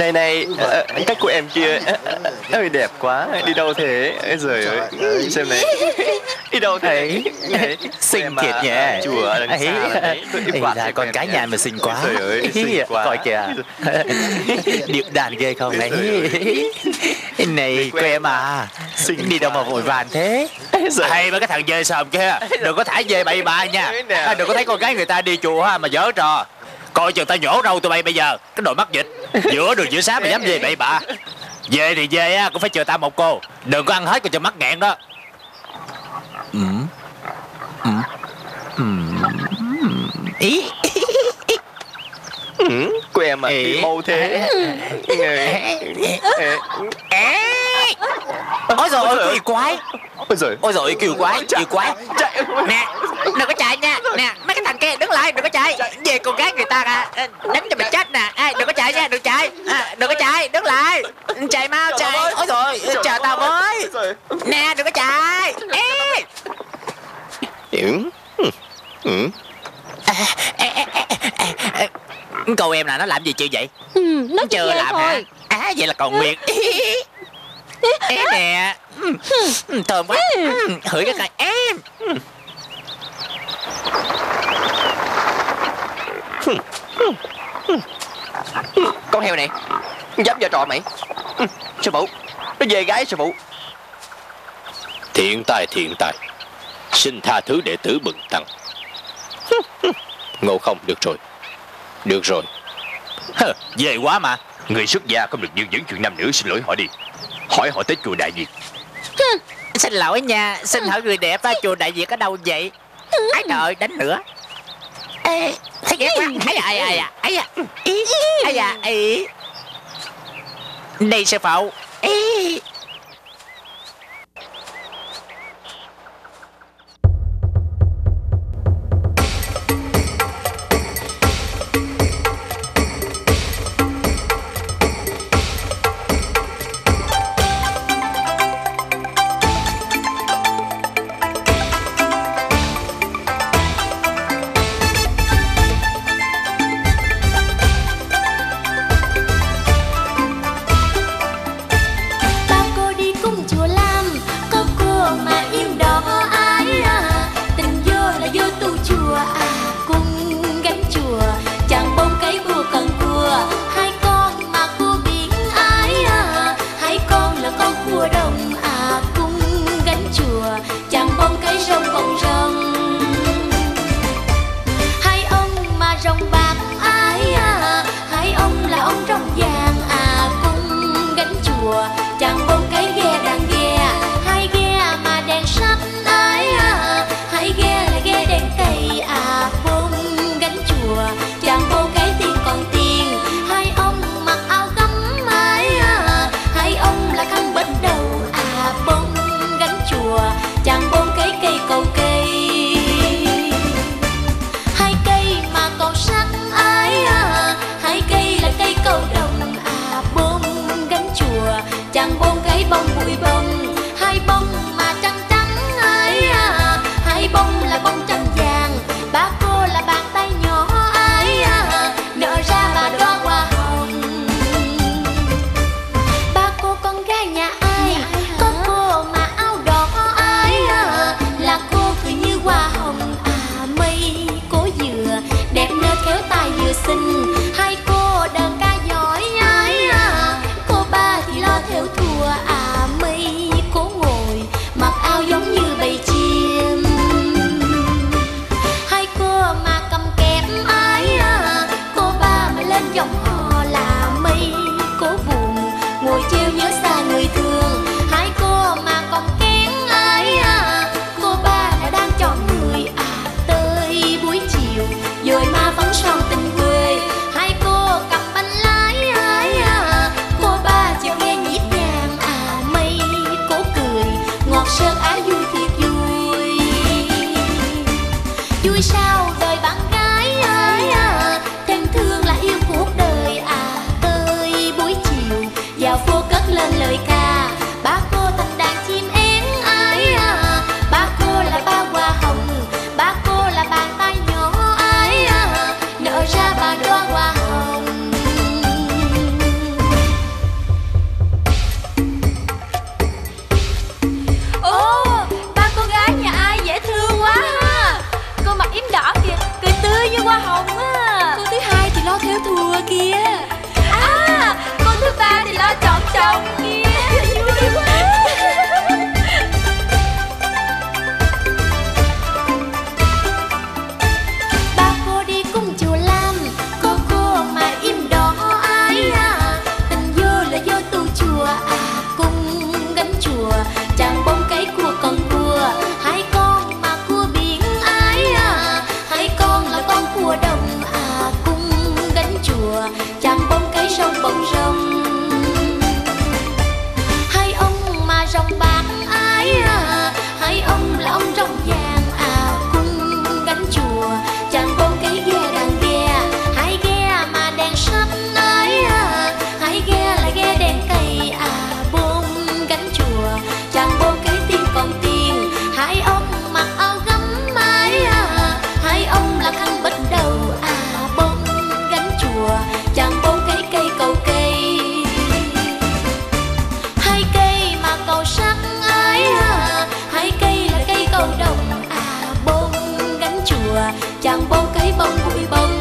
Này này, ờ, cách của em kia ờ, ờ, ơi đẹp quá. Đi đâu thế? Ôi Giời ơi, xem này. Đi đâu thế? Xinh em à, thiệt nhỉ Chùa đằng Ấy, xa đấy. Là con cái nhà mà xinh quá. Trời ơi, xinh quá. Coi kìa. Điệu đàn ghê không ấy? Này cô em à. Xinh Đi đâu mà vội vàng thế? Hay mấy cái thằng dê sòm kia. Đừng có thả dê bậy bạ nha. À, Đừng có thấy con gái người ta đi chùa mà dở trò Coi chừng ta nhổ râu tụi bay bây giờ Cái đồ mắc dịch Giữa đường giữa sáng mà dám dê bậy bạ Dê thì dê á cũng phải chờ ta một cô Đừng có ăn hết coi chừng mắc nghẹn đó Ừ. Ừ. Ừ. Ý Ừ, Cô em à, Ê. đi mau thế. Ê. Ôi rồi ôi kỳ quái Ôi giời. Ôi rồi kỳ quái kỳ quái. Chạy. Nè đừng có chạy nha. Nè mấy cái thằng kia đứng lại đừng có chạy. Về con gái người ta à Đánh cho mày chết nè. À, Đừng có chạy nha đừng chạy. À, Đừng có chạy đứng lại. Chạy mau chạy. Ôi rồi chờ tao với. Giời. Nè đừng có chạy. Ê Ừ. Ừ. Cậu em là nó làm gì chưa vậy? Ừ, nó Chưa làm hả? thôi. À vậy là còn nguyệt Ê nè. Ừ, ừ, Thơm quá. Ừ, Hửi cái coi em Con heo này Dám vào trò mày. Sư phụ Nó về gái sư phụ. Thiện tài thiện tài. Xin tha thứ đệ tử bừng tăng. Ngộ không được rồi. Được rồi. Hờ, Về quá mà. Người xuất gia không được dương dẫn chuyện nam nữ Xin lỗi họ đi Hỏi họ tới chùa Đại Việt. Xin lỗi nha Xin hỏi người đẹp á Chùa Đại Việt ở đâu vậy? Ái trời đánh nữa. Ê Thấy ghét quá. Ây da ây da Ây da Ý. Ây da ý. Này sư phụ tay hai cô đàn ca giỏi ái à cô ba thì lo theo thùa à mây cô ngồi, mặc áo giống như bầy chim. Hai cô mà cầm kẹp ái à cô ba mà lên giọng hò là mây cô buồn, ngồi treo nhớ xa You wish chạm bóng cái sông bóng rồng chàng bông cấy bông bụi bông.